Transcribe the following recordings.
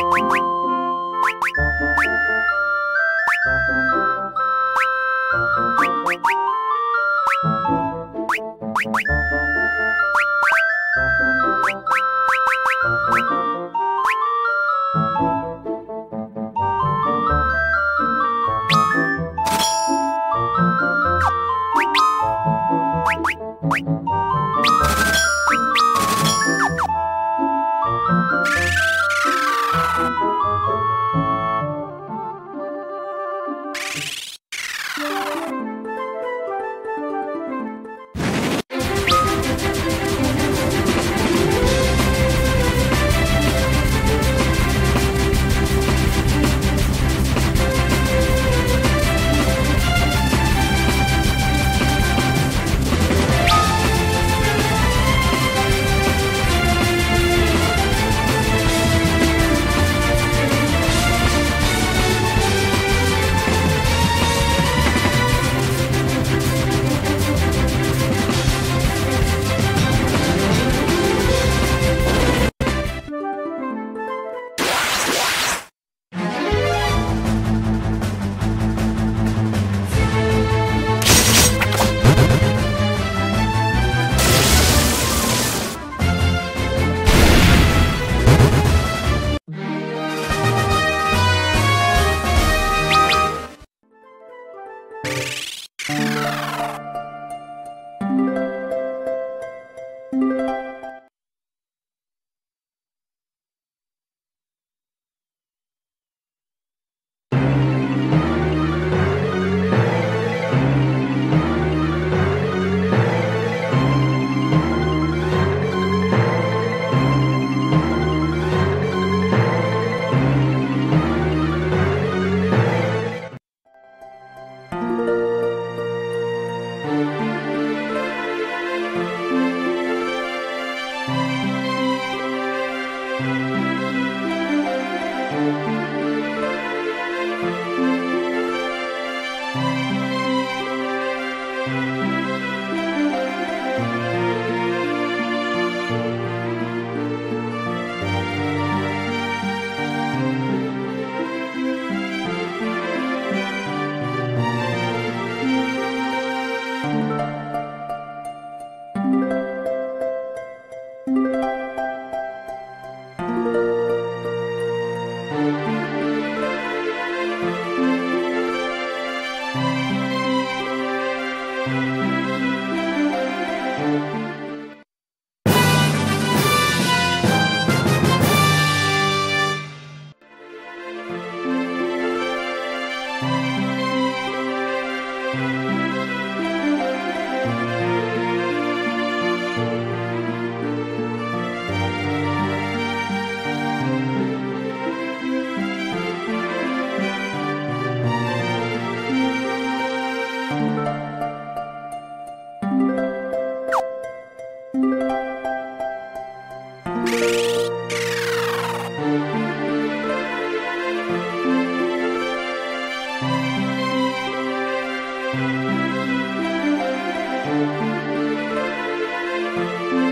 you thank you.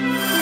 Bye.